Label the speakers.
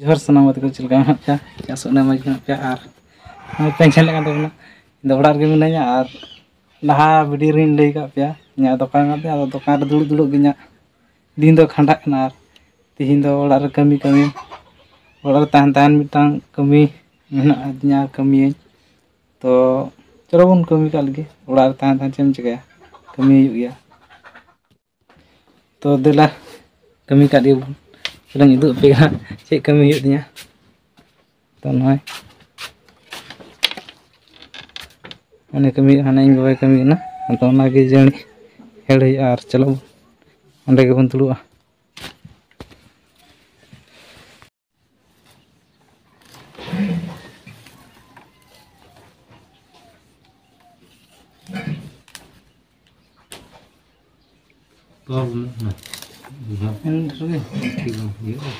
Speaker 1: ᱡᱚᱦᱟᱨ ᱥᱟᱱᱟᱢ ᱟᱛᱮ ᱠᱚ ᱪᱮᱫ ᱞᱮᱠᱟ ᱢᱮᱱᱟᱜ ᱯᱮᱭᱟ ᱪᱟᱥᱚᱜ ᱱᱟ ᱢᱚᱡᱽ ᱢᱮᱱᱟᱜ ᱯᱮᱭᱟ ᱟᱨ ᱯᱮᱱᱥᱮᱱ ᱞᱮᱠᱟᱱ ᱛᱟᱵᱚᱱᱟ ᱤᱧ ᱫᱚ ᱚᱲᱟᱜ ᱨᱮᱜᱮ ᱢᱤᱱᱟᱹᱧᱟ ᱟᱨ ᱞᱟᱦᱟ ᱵᱷᱤᱰᱤᱭᱳ ᱨᱤᱧ ᱞᱟᱹᱭ ᱟᱠᱟᱫ ᱯᱮᱭᱟ ᱤᱧᱟᱹᱜ ᱫᱚᱠᱟᱱ ᱢᱮᱱᱟᱜ ᱛᱤᱧᱟ ᱟᱫᱚ ᱫᱚᱠᱟᱱ ᱨᱮ ᱫᱩᱲᱩᱵ ᱫᱩᱲᱩᱵ ᱜᱮ ᱤᱧᱟᱹᱜ ᱫᱤᱱ ᱫᱚ ᱠᱷᱟᱸᱰᱟᱜ ᱠᱟᱱᱟ ᱟᱨ ᱛᱤᱦᱤᱧ ᱫᱚ ᱚᱲᱟᱜ ᱨᱮ ᱠᱟᱹᱢᱤ ᱠᱟᱹᱢᱤ ᱚᱲᱟᱜ ᱨᱮ ᱛᱟᱦᱮᱱ ᱛᱟᱦᱮᱱ ᱢᱤᱫᱴᱟᱝ ᱠᱟᱹᱢᱤ ᱢᱮᱱᱟᱜ ᱛᱤᱧᱟ ᱠᱟᱹᱢᱤᱭᱟᱹᱧ ᱛᱚ ᱪᱚᱞᱚ ᱵᱚᱱ ᱠᱟᱹᱢᱤ ᱠᱟᱜ ᱞᱮᱜᱮ ᱚᱲᱟᱜ ᱨᱮ ᱛᱟᱦᱮᱱ ᱛᱟᱦᱮᱱ ᱪᱮᱫ ᱮᱢ ᱪᱤᱠᱟᱹᱭᱟ ᱠᱟᱹᱢᱤ ᱦᱩᱭᱩᱜ ᱜᱮᱭᱟ ᱛᱚ ᱫᱮᱞᱟ kami kak dia sedang itu pika cek kami yuknya tanai ane kami ane yang gawai kami atau lagi jadi helai ar celau anda kapan tulu ah. Ngapain terus Bingung
Speaker 2: bingung.